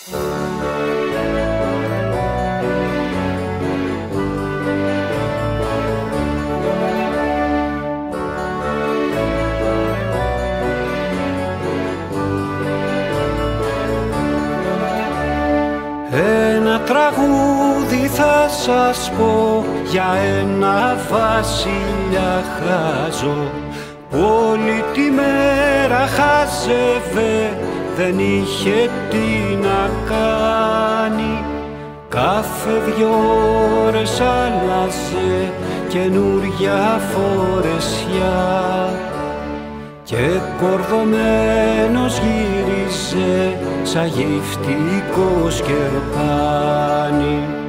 Ένα τραγούδι θα σας πω για ένα βασιλιά χάζο που όλη τη μέρα χάζευε δεν είχε τι να κάνει κάθε δυο ώρες άλλαζε καινούρια φορεσιά και κορδωμένος γύριζε σαν γυφτικό σκερπάνι.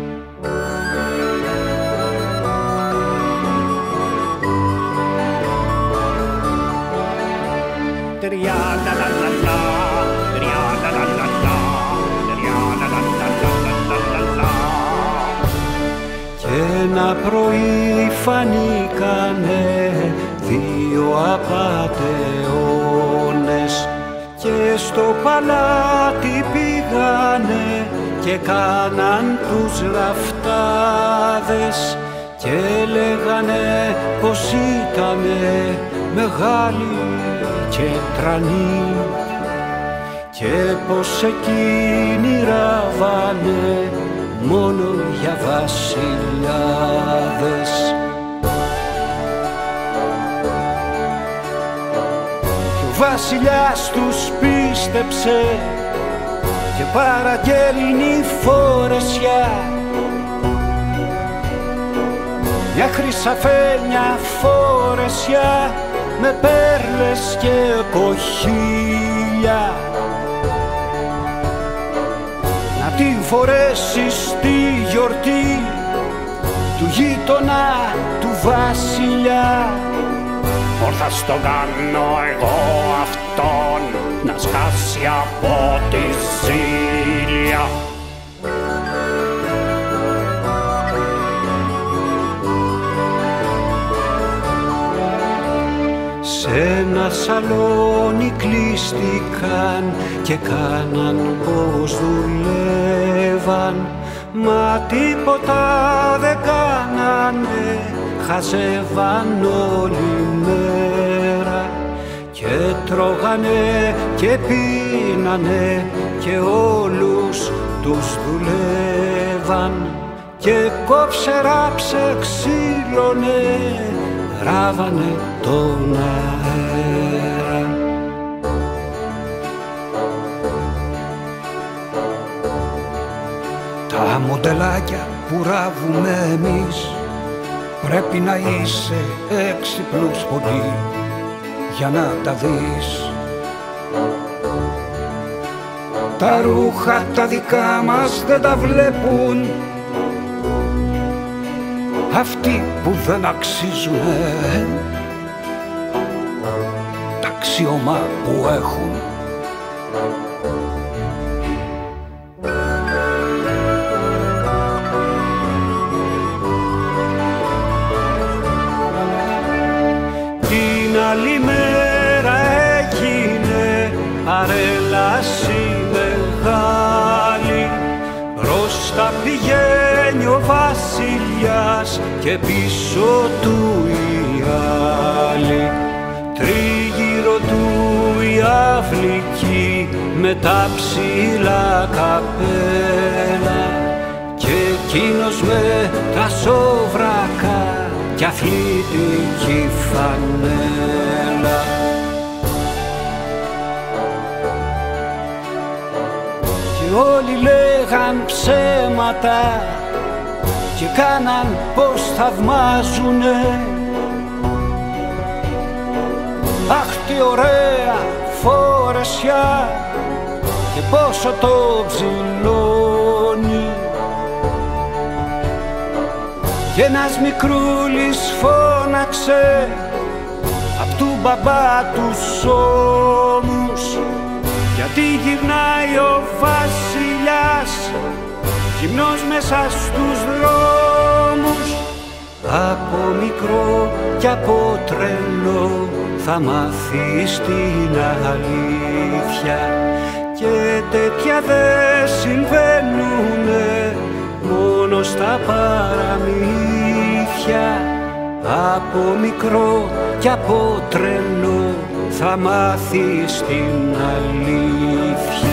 Φανήκανε δύο απατεώνες και στο παλάτι πήγανε και κάναν τους λαφτάδες και λέγανε πως ήτανε μεγάλοι και τρανοί και πως εκείνοι ράβανε μόνο για βασιλιάδες. Βασιλιάς τους πίστεψε και παραγγέλνει φορεσιά μια χρυσαφένια φορεσιά με πέρλες και κοχύλια. Να την φορέσεις στη γιορτή του γείτονα του βασιλιά Όρθα στον κάνω εγώ αυτόν να σκάσει από τη ζήλια. Σ' ένα σαλόνι κλείστηκαν και κάναν πως δουλεύαν. Μα τίποτα δεν κάνανε, χαζεύαν όλη μέρα Και τρώγανε και πίνανε και όλους τους δουλεύαν Και κόψε ράψε ξύλωνε ράβανε τον αέρα. Τα μοντελάκια που ράβουμε εμείς πρέπει να είσαι έξυπνος πολύ για να τα δεις. Τα ρούχα τα δικά μας δεν τα βλέπουν αυτοί που δεν αξίζουν τα αξίωμα που έχουν. Την άλλη μέρα έγινε παρέλαση μεγάλη μπροστά πηγαίνει ο βασιλιάς και πίσω του οι άλλοι τρίγυρο του η αυλική με τα ψηλά καπέλα. Και εκείνος με τα σόβρακα κι αθλητική φανέλα όλοι λέγαν ψέματα και κάναν πως θαυμάζουνε. Αχ τι ωραία φορεσιά και πόσο το ψηλώνει. Και ένας μικρούλης φώναξε απ' του μπαμπά τους ώμους γιατί γυρνάει ο βασιλιάς γυμνός μέσα στους δρόμους. Από μικρό κι από τρελό θα μάθεις την αλήθεια. Και τέτοια δεν συμβαίνουνε μόνο στα παραμύθια. Από μικρό και από τρελό θα μάθεις την αλήθεια.